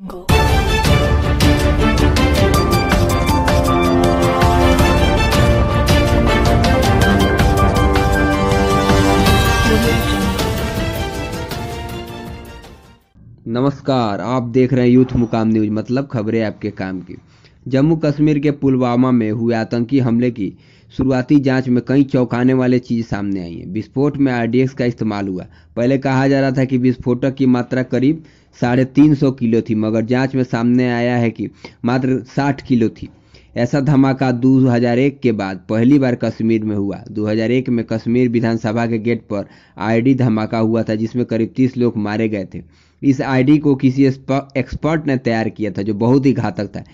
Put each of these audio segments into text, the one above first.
नमस्कार आप देख रहे हैं यूथ मुकाम न्यूज़ मतलब खबरें आपके काम की। जम्मू कश्मीर के पुलवामा में हुए आतंकी हमले की शुरुआती जाँच में कई चौंकाने वाले चीज़ सामने आई हैं। विस्फोट में आरडीएक्स का इस्तेमाल हुआ। पहले कहा जा रहा था कि विस्फोटक की मात्रा करीब साढ़े तीन सौ किलो थी, मगर जाँच में सामने आया है कि मात्र साठ किलो थी। ऐसा धमाका 2001 के बाद पहली बार कश्मीर में हुआ। 2001 में कश्मीर विधानसभा के गेट पर आईडी धमाका हुआ था, जिसमें करीब 30 लोग मारे गए थे। इस आईडी को किसी एक्सपर्ट ने तैयार किया था, जो बहुत ही घातक था।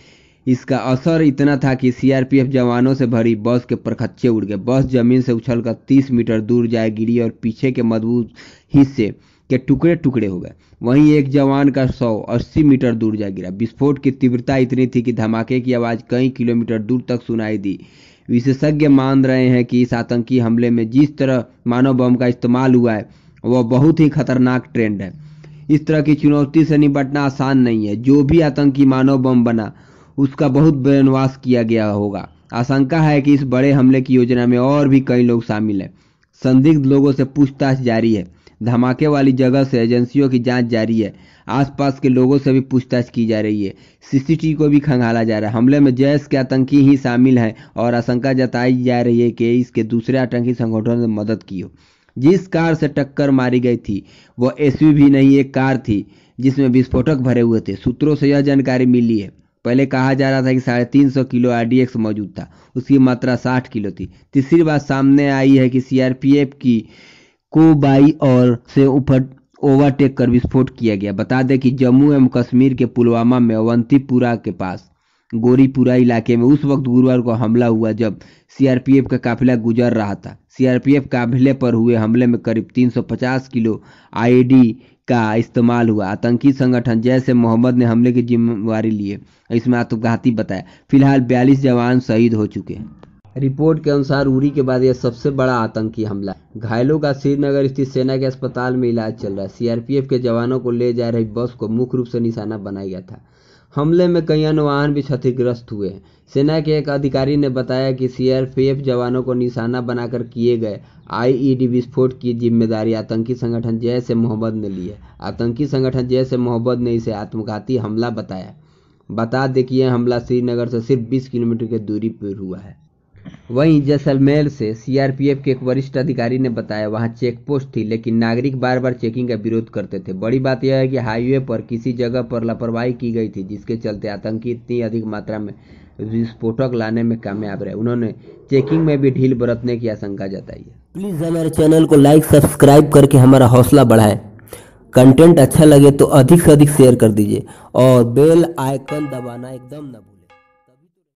इसका असर इतना था कि सीआरपीएफ जवानों से भरी बस के परखच्चे उड़ गए। बस ज़मीन से उछलकर 30 मीटर दूर जाए गिरी और पीछे के मज़बूत हिस्से के टुकड़े टुकड़े हो गए। वहीं एक जवान का शव 80 मीटर दूर जा गिरा। विस्फोट की तीव्रता इतनी थी कि धमाके की आवाज़ कई किलोमीटर दूर तक सुनाई दी। विशेषज्ञ मान रहे हैं कि इस आतंकी हमले में जिस तरह मानव बम का इस्तेमाल हुआ है, वह बहुत ही खतरनाक ट्रेंड है। इस तरह की चुनौती से निपटना आसान नहीं है। जो भी आतंकी मानव बम बना उसका बहुत वनवास किया गया होगा। आशंका है कि इस बड़े हमले की योजना में और भी कई लोग शामिल हैं। संदिग्ध लोगों से पूछताछ जारी है। धमाके वाली जगह से एजेंसियों की जाँच जारी है। आसपास के लोगों से भी पूछताछ की जा रही है। सीसीटीवी को भी खंगाला जा रहा है। हमले में जैश के आतंकी ही शामिल हैं और आशंका जताई जा रही है कि इसके दूसरे आतंकी संगठनों ने मदद की हो। जिस कार से टक्कर मारी गई थी, वह एसयूवी नहीं, एक कार थी, जिसमें विस्फोटक भरे हुए थे। सूत्रों से यह जानकारी मिली है। पहले कहा जा रहा था कि साढ़े तीन सौ किलो आरडीएक्स मौजूद था। उसकी मात्रा साठ किलो थी। तीसरी बात सामने आई है कि सीआरपीएफ की को बाई और से ऊपर ओवरटेक कर विस्फोट किया गया। बता दें कि जम्मू एवं कश्मीर के पुलवामा में अवंतीपुरा के पास, गोरीपुरा इलाके में उस वक्त गुरुवार को हमला हुआ जब सीआरपीएफ का काफिला गुजर रहा था। सीआरपीएफ काफिले पर हुए हमले में करीब 350 किलो आईडी का इस्तेमाल हुआ। आतंकी संगठन जैसे मोहम्मद ने हमले की जिम्मेवारी लिए इसमें आत्मघाती बताया, फ़िलहाल बयालीस जवान शहीद हो चुके हैं। रिपोर्ट के अनुसार उरी के बाद यह सबसे बड़ा आतंकी हमला घायलों का श्रीनगर स्थित सेना के अस्पताल में इलाज चल रहा है, सीआरपीएफ के जवानों को ले जा रही बस को मुख्य रूप से निशाना बनाया गया था। हमले में कई अन्य वाहन भी क्षतिग्रस्त हुए। सेना के एक अधिकारी ने बताया कि सीआरपीएफ जवानों को निशाना बनाकर किए गए आईईडी विस्फोट की ज़िम्मेदारी आतंकी संगठन जैश ए मोहम्मद ने ली है। आतंकी संगठन जैश ए मोहम्मद ने इसे आत्मघाती हमला बताया। बता दें कि यह हमला श्रीनगर से सिर्फ़ 20 किलोमीटर की दूरी पर हुआ है। वहीं जैसलमेर से सीआरपीएफ के एक वरिष्ठ अधिकारी ने बताया, वहाँ चेक पोस्ट थी, लेकिन नागरिक बार बार चेकिंग का विरोध करते थे। बड़ी बात यह है कि हाईवे पर किसी जगह पर लापरवाही की गई थी, जिसके चलते आतंकी इतनी अधिक मात्रा में विस्फोटक लाने में कामयाब रहे। उन्होंने चेकिंग में भी ढील बरतने की आशंका जताई है। प्लीज़ हमारे चैनल को लाइक, सब्सक्राइब करके हमारा हौसला बढ़ाएँ। कंटेंट अच्छा लगे तो अधिक से अधिक शेयर कर दीजिए और बेल आइकन दबाना एकदम न